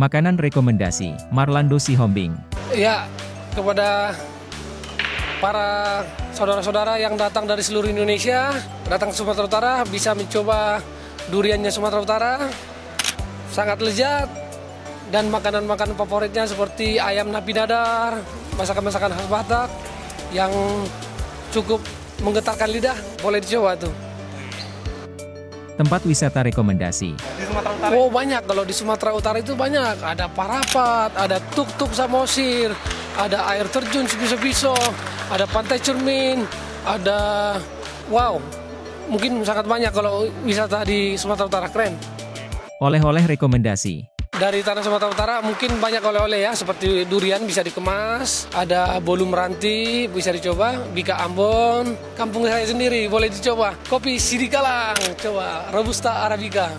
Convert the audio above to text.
Makanan rekomendasi, Marlando Sihombing. Ya, kepada para saudara-saudara yang datang dari seluruh Indonesia, datang ke Sumatera Utara, bisa mencoba duriannya Sumatera Utara. Sangat lezat, dan makanan-makanan favoritnya seperti ayam napi dadar, masakan-masakan khas Batak yang cukup menggetarkan lidah, boleh dicoba tuh. Tempat wisata rekomendasi. Oh banyak, kalau di Sumatera Utara itu banyak. Ada Parapat, ada Tuk-Tuk Samosir, ada air terjun Sepiso-Piso, ada Pantai Cermin, ada... Wow, mungkin sangat banyak kalau wisata di Sumatera Utara, keren. Oleh-oleh rekomendasi. Dari tanah Sumatera Utara mungkin banyak oleh-oleh ya, seperti durian bisa dikemas, ada bolu meranti bisa dicoba, bika Ambon, kampung saya sendiri boleh dicoba. Kopi Sidikalang, coba Robusta Arabica.